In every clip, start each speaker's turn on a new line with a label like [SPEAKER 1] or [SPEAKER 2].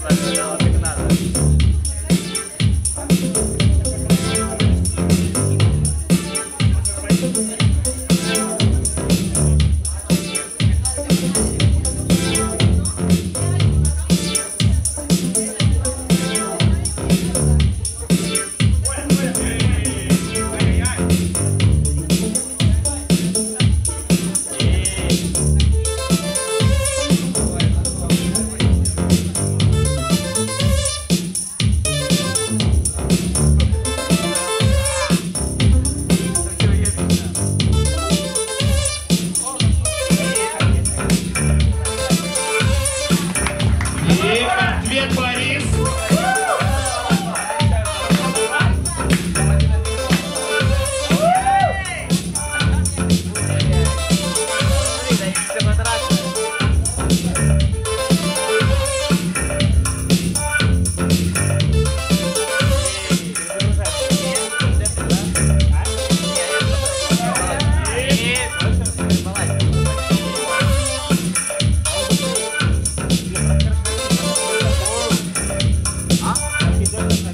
[SPEAKER 1] nada, nada,
[SPEAKER 2] nada. И ответ по Thank you.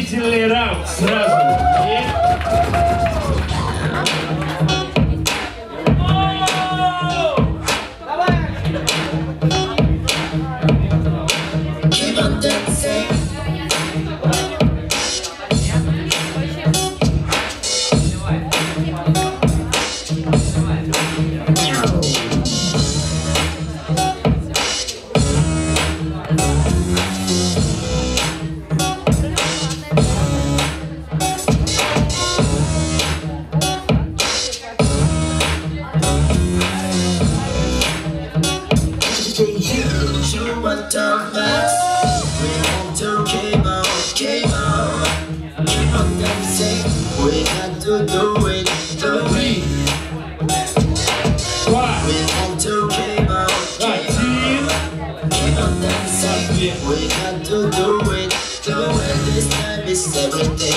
[SPEAKER 2] заключительный раунд сразу. to do it to
[SPEAKER 1] me.
[SPEAKER 2] We got to keep on
[SPEAKER 1] keeping
[SPEAKER 2] on that secret. We got to do it, do it. This time is everything.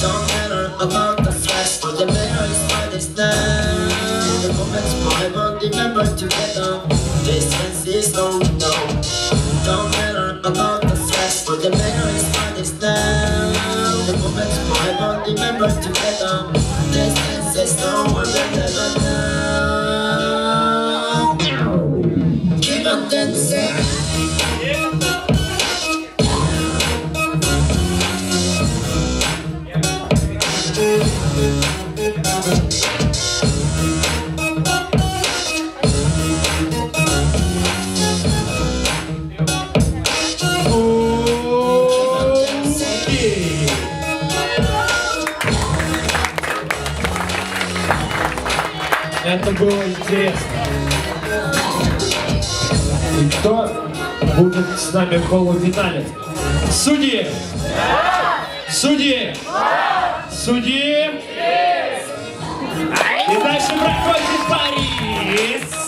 [SPEAKER 2] Don't matter about the flash, for the matter is what it's done. The moments forever remember together. This is no no. Don't matter about the flash, for the matter is what it's done. The moments forever remember together. No, never now.
[SPEAKER 1] Это было интересно. И кто будет с нами в полуфинале? Судьи! Судьи! Судьи! И дальше проходит пари!